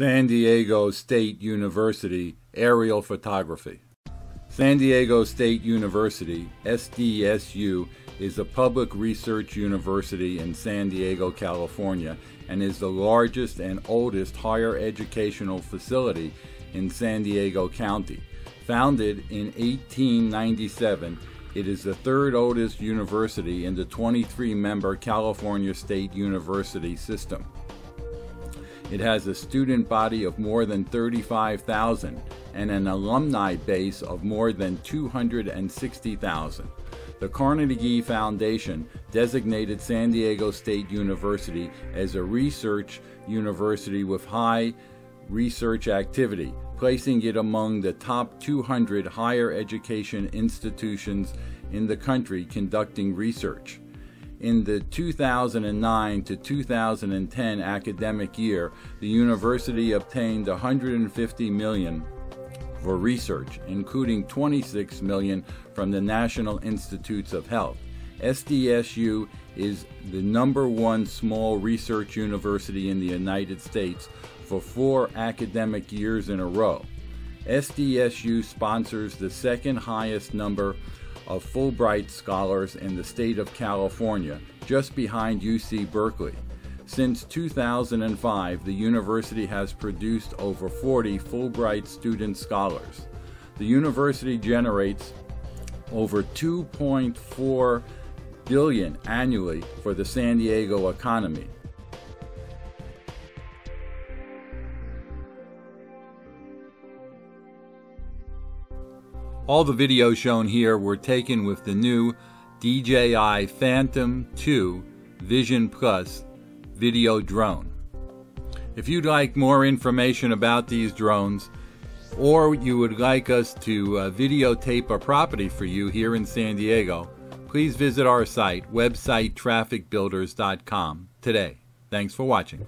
San Diego State University Aerial Photography. San Diego State University, SDSU, is a public research university in San Diego, California, and is the largest and oldest higher educational facility in San Diego County. Founded in 1897, it is the third oldest university in the 23 member California State University system. It has a student body of more than 35,000 and an alumni base of more than 260,000. The Carnegie Foundation designated San Diego State University as a research university with high research activity, placing it among the top 200 higher education institutions in the country conducting research. In the 2009 to 2010 academic year, the university obtained 150 million for research, including 26 million from the National Institutes of Health. SDSU is the number one small research university in the United States for four academic years in a row. SDSU sponsors the second highest number of Fulbright scholars in the state of California, just behind UC Berkeley. Since 2005, the university has produced over 40 Fulbright student scholars. The university generates over 2.4 billion annually for the San Diego economy. All the videos shown here were taken with the new DJI Phantom 2 Vision Plus video drone. If you'd like more information about these drones, or you would like us to uh, videotape a property for you here in San Diego, please visit our site, website trafficbuilders.com, today. Thanks for watching.